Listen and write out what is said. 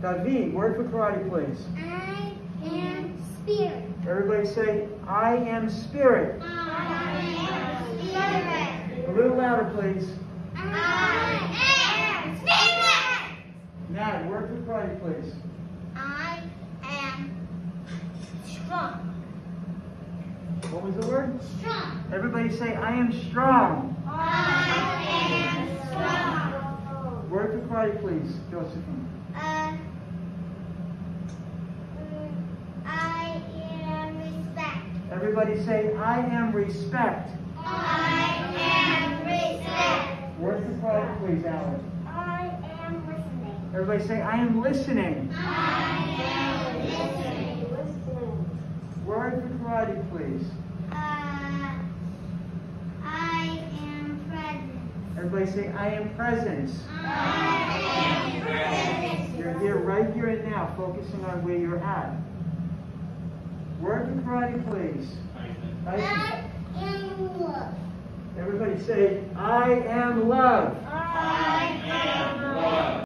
David, word for karate, please. I am spirit. Everybody say, I am spirit. I am spirit. A little louder, please. I am spirit. Word for karate, please. I am strong. What was the word? Strong. Everybody say, I am strong. I am strong. Word for karate, please. Josephine. Uh, mm, I am respect. Everybody say, I am respect. I am respect. Word for karate, please, Alice. I am listening. Everybody say, I am listening. I am listening. Word for karate, please. Uh, I am present. Everybody say, I am present. I am present. You're here, right here and now, focusing on where you're at. Word for karate, please. I am love. Everybody say, I am love. I